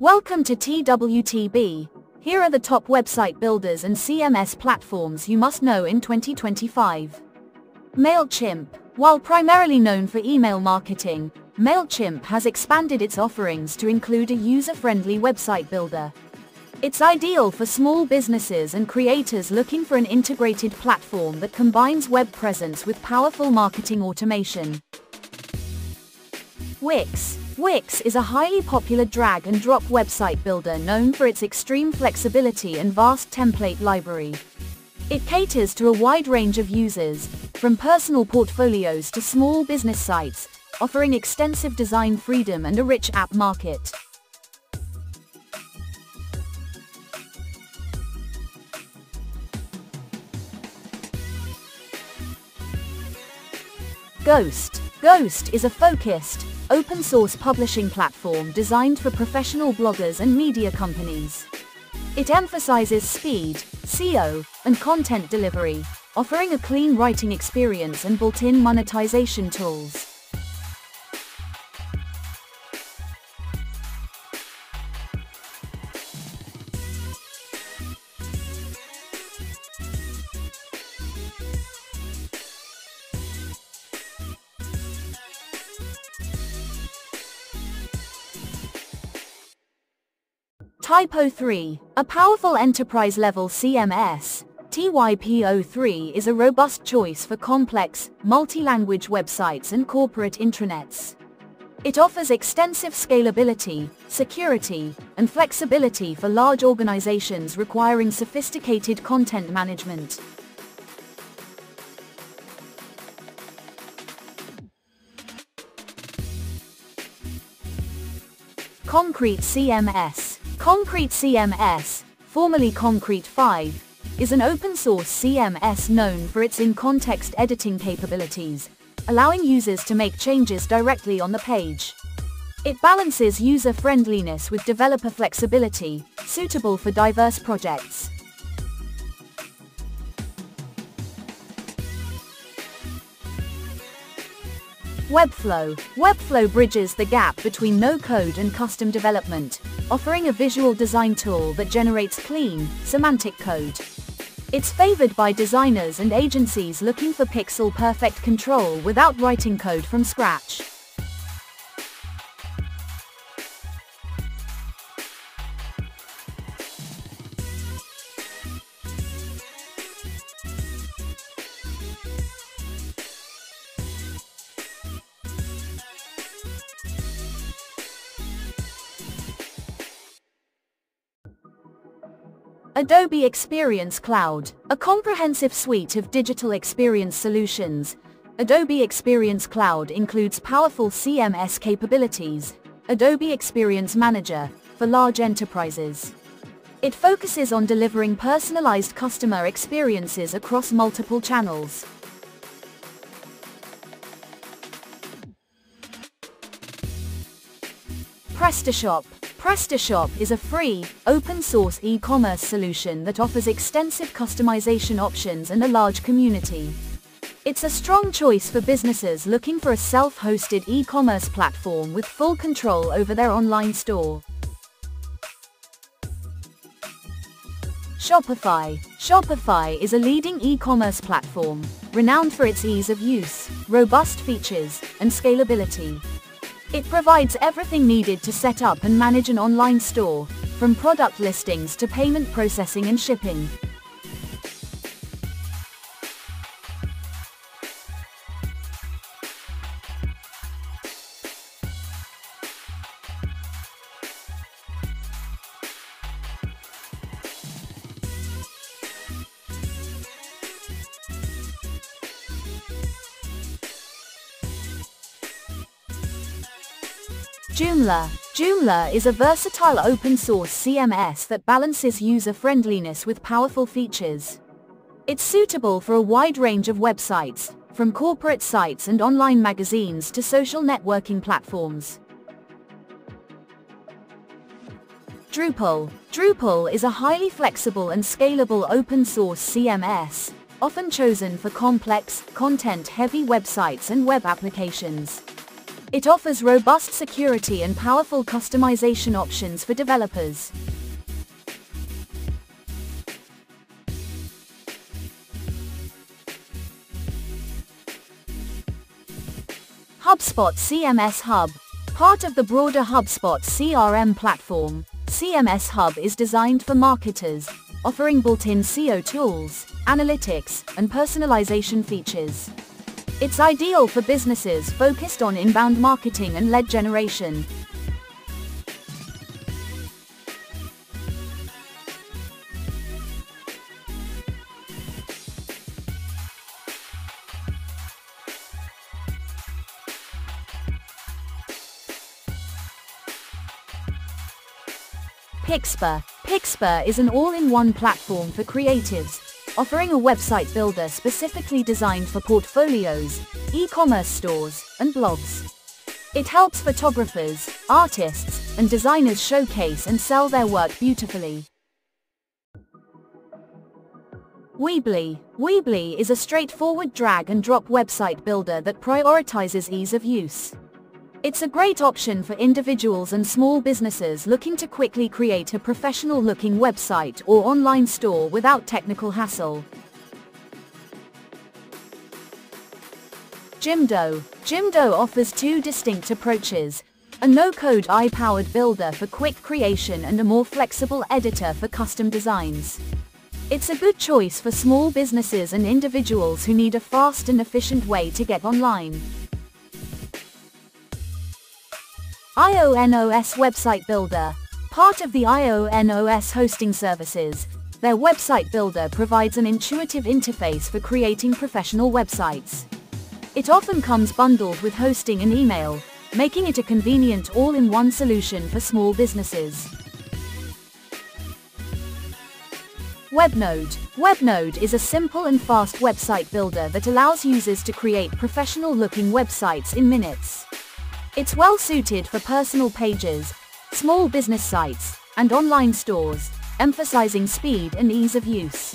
Welcome to TWTB. Here are the top website builders and CMS platforms you must know in 2025. MailChimp. While primarily known for email marketing, MailChimp has expanded its offerings to include a user-friendly website builder. It's ideal for small businesses and creators looking for an integrated platform that combines web presence with powerful marketing automation. Wix. Wix is a highly popular drag and drop website builder known for its extreme flexibility and vast template library. It caters to a wide range of users, from personal portfolios to small business sites, offering extensive design freedom and a rich app market. Ghost. Ghost is a focused, open-source publishing platform designed for professional bloggers and media companies. It emphasizes speed, SEO, and content delivery, offering a clean writing experience and built-in monetization tools. Typo3, a powerful enterprise-level CMS, TYPO3 is a robust choice for complex, multi-language websites and corporate intranets. It offers extensive scalability, security, and flexibility for large organizations requiring sophisticated content management. Concrete CMS Concrete CMS, formerly Concrete 5, is an open-source CMS known for its in-context editing capabilities, allowing users to make changes directly on the page. It balances user-friendliness with developer flexibility, suitable for diverse projects. Webflow. Webflow bridges the gap between no-code and custom development, offering a visual design tool that generates clean, semantic code. It's favored by designers and agencies looking for pixel-perfect control without writing code from scratch. Adobe Experience Cloud, a comprehensive suite of digital experience solutions. Adobe Experience Cloud includes powerful CMS capabilities, Adobe Experience Manager, for large enterprises. It focuses on delivering personalized customer experiences across multiple channels. PrestaShop PrestaShop is a free, open-source e-commerce solution that offers extensive customization options and a large community. It's a strong choice for businesses looking for a self-hosted e-commerce platform with full control over their online store. Shopify. Shopify is a leading e-commerce platform, renowned for its ease of use, robust features, and scalability. It provides everything needed to set up and manage an online store, from product listings to payment processing and shipping. Joomla! Joomla is a versatile open-source CMS that balances user-friendliness with powerful features. It's suitable for a wide range of websites, from corporate sites and online magazines to social networking platforms. Drupal. Drupal is a highly flexible and scalable open-source CMS, often chosen for complex, content-heavy websites and web applications. It offers robust security and powerful customization options for developers. HubSpot CMS Hub. Part of the broader HubSpot CRM platform, CMS Hub is designed for marketers, offering built-in SEO tools, analytics, and personalization features. It's ideal for businesses focused on inbound marketing and lead generation, Pixpa. Pixpa is an all-in-one platform for creatives, offering a website builder specifically designed for portfolios, e-commerce stores, and blogs. It helps photographers, artists, and designers showcase and sell their work beautifully. Weebly. Weebly is a straightforward drag and drop website builder that prioritizes ease of use. It's a great option for individuals and small businesses looking to quickly create a professional-looking website or online store without technical hassle. Jimdo. Jimdo offers two distinct approaches, a no-code AI-powered builder for quick creation and a more flexible editor for custom designs. It's a good choice for small businesses and individuals who need a fast and efficient way to get online. IONOS Website Builder. Part of the IONOS hosting services, their website builder provides an intuitive interface for creating professional websites. It often comes bundled with hosting and email, making it a convenient all-in-one solution for small businesses. Webnode. Webnode is a simple and fast website builder that allows users to create professional-looking websites in minutes. It's well suited for personal pages, small business sites, and online stores, emphasizing speed and ease of use.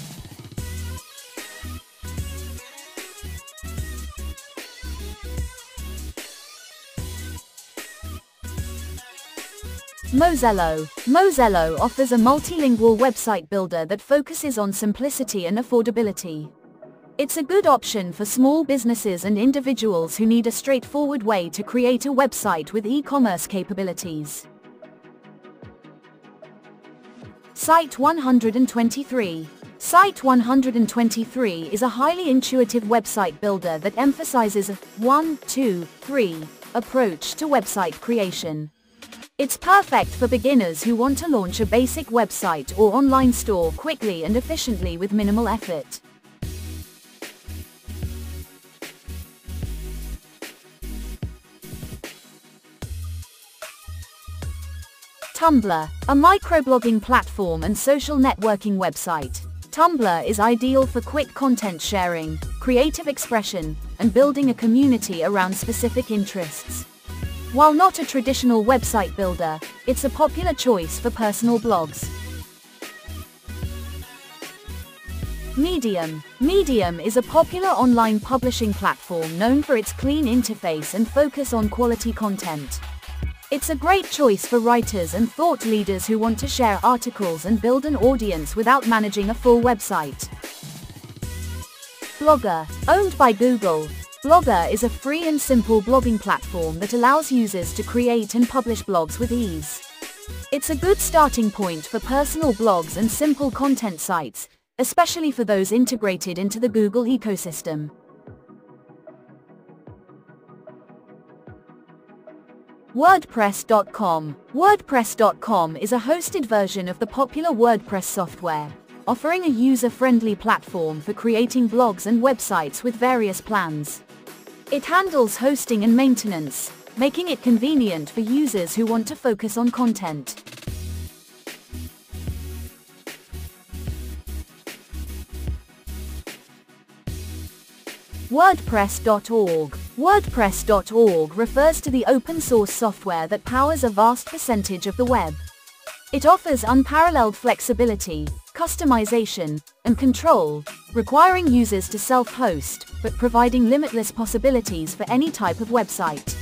Mozello. Mozello offers a multilingual website builder that focuses on simplicity and affordability. It's a good option for small businesses and individuals who need a straightforward way to create a website with e-commerce capabilities. Site 123. Site 123 is a highly intuitive website builder that emphasizes a 1, 2, 3 approach to website creation. It's perfect for beginners who want to launch a basic website or online store quickly and efficiently with minimal effort. Tumblr, a microblogging platform and social networking website. Tumblr is ideal for quick content sharing, creative expression, and building a community around specific interests. While not a traditional website builder, it's a popular choice for personal blogs. Medium. Medium is a popular online publishing platform known for its clean interface and focus on quality content. It's a great choice for writers and thought leaders who want to share articles and build an audience without managing a full website. Blogger, owned by Google, Blogger is a free and simple blogging platform that allows users to create and publish blogs with ease. It's a good starting point for personal blogs and simple content sites, especially for those integrated into the Google ecosystem. WordPress.com WordPress.com is a hosted version of the popular WordPress software, offering a user-friendly platform for creating blogs and websites with various plans. It handles hosting and maintenance, making it convenient for users who want to focus on content. WordPress.org WordPress.org refers to the open source software that powers a vast percentage of the web. It offers unparalleled flexibility, customization, and control, requiring users to self-host, but providing limitless possibilities for any type of website.